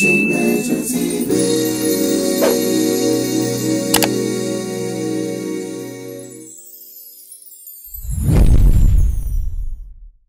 心被这疾病。